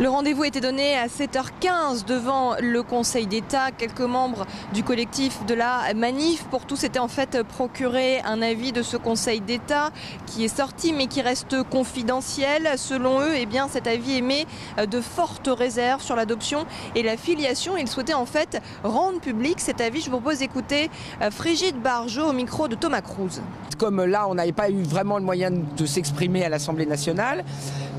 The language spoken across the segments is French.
Le rendez-vous était donné à 7h15 devant le Conseil d'État. Quelques membres du collectif de la Manif pour tous étaient en fait procuré un avis de ce Conseil d'État qui est sorti mais qui reste confidentiel. Selon eux, eh cet avis émet de fortes réserves sur l'adoption et la filiation. Ils souhaitaient en fait rendre public cet avis. Je vous propose d'écouter Frigide Barjot au micro de Thomas Cruz. Comme là, on n'avait pas eu vraiment le moyen de s'exprimer à l'Assemblée nationale,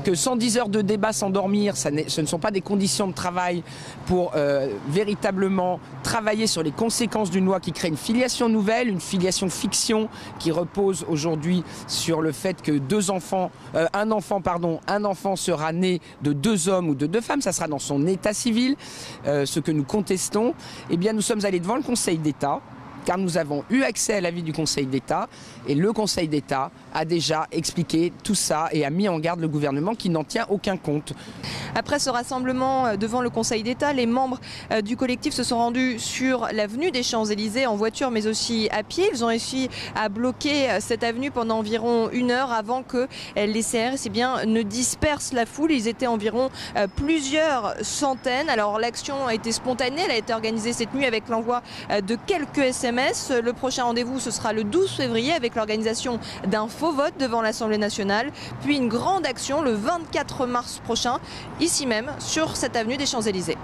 que 110 heures de débat s'endormir, ce ne sont pas des conditions de travail pour euh, véritablement travailler sur les conséquences d'une loi qui crée une filiation nouvelle, une filiation fiction qui repose aujourd'hui sur le fait que deux enfants, euh, un enfant, pardon, un enfant sera né de deux hommes ou de deux femmes, ça sera dans son état civil, euh, ce que nous contestons. Eh bien, nous sommes allés devant le Conseil d'État car nous avons eu accès à l'avis du Conseil d'État et le Conseil d'État a déjà expliqué tout ça et a mis en garde le gouvernement qui n'en tient aucun compte. Après ce rassemblement euh, devant le Conseil d'État, les membres euh, du collectif se sont rendus sur l'avenue des Champs-Élysées en voiture mais aussi à pied. Ils ont réussi à bloquer euh, cette avenue pendant environ une heure avant que les CRS eh bien, ne dispersent la foule. Ils étaient environ plusieurs centaines. Alors l'action a été spontanée, elle a été organisée cette nuit avec l'envoi de quelques SMS le prochain rendez-vous, ce sera le 12 février avec l'organisation d'un faux vote devant l'Assemblée nationale, puis une grande action le 24 mars prochain, ici même, sur cette avenue des Champs-Élysées.